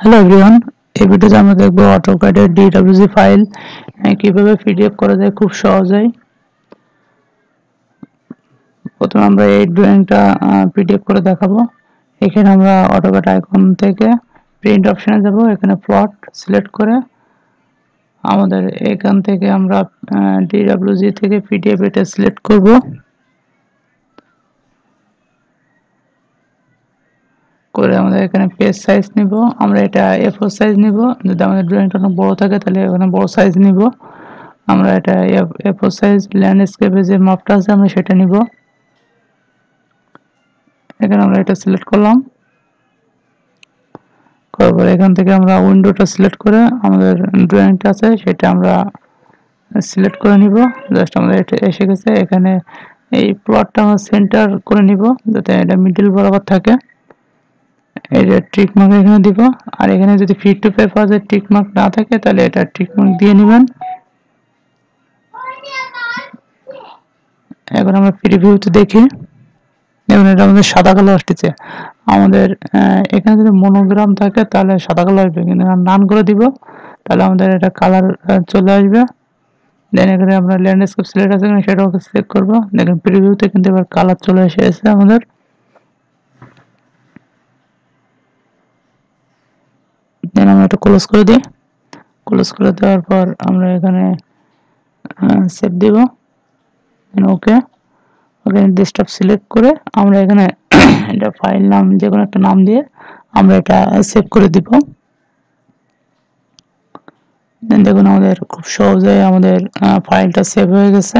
Hello everyone এই ভিডিওতে আমরা দেখব অটোক্যাডের ডিডব্লিউজি ফাইল কীভাবে পিডিএফ করা যায় খুব সহজেই প্রথমে আমরা এই ড্রয়িংটা পিডিএফ করে দেখাবো। এখানে আমরা অটোক্যাড আইকন থেকে প্রিন্ট অপশানে যাব, এখানে প্লট সিলেক্ট করে। আমাদের এখান থেকে আমরা ডিডব্লিউজি থেকে পিডিএফ এটা সিলেক্ট করব। করে আমাদের এখানে পেজ সাইজ নিব। আমরা এটা এ ফোর সাইজ নিব। যদি আমাদের ড্রয়িংটা অনেক বড় থাকে, তাহলে এখানে বড় সাইজ নিব। আমরা এটা এ ফোর সাইজ ল্যান্ডস্কেপে যে মাপটা আছে, আমরা সেটা নিব। এখানে আমরা এটা সিলেক্ট করলাম। করার পরে এখান থেকে আমরা উইন্ডোটা সিলেক্ট করে আমাদের ড্রয়িংটা আছে, সেটা আমরা সিলেক্ট করে নিব। জাস্ট আমাদের এটা এসে গেছে। এখানে এই প্লটটা আমরা সেন্টার করে নিব, যাতে এটা মিডল বরাবর থাকে। এই যে ট্রিক মার্ক এখানে দিব। আর এখানে যদি ফিট টু যে ট্রিক মার্ক না থাকে, তাহলে এটা ট্রিক মার্ক দিয়ে নেবেন। এখন আমরা প্রিভিউতে দেখি। দেখুন, এটা আমাদের সাদা আসতেছে আমাদের এখানে যদি মনোগ্রাম থাকে, তাহলে সাদা কালো আসবে। কিন্তু নান করে দিব। তাহলে আমাদের এটা কালার চলে আসবে। দেন এখানে আমরা ল্যান্ডস্কেপ সিলেক্ট আছে সেটাও সিলেক্ট করব। দেখেন প্রিভিউতে কিন্তু এবার কালার চলে এসে আমাদের। দেন আমরা এটা ক্লোজ করে দিই। ক্লোজ করে দেওয়ার পর আমরা এখানে সেভ দিব। ওকে ওকে ডেস্কটপ সিলেক্ট করে আমরা এখানে এটা ফাইল নাম যে কোনো একটা নাম দিয়ে আমরা এটা সেভ করে দিব। দেখুন আমাদের খুব সহজে আমাদের ফাইলটা সেভ হয়ে গেছে।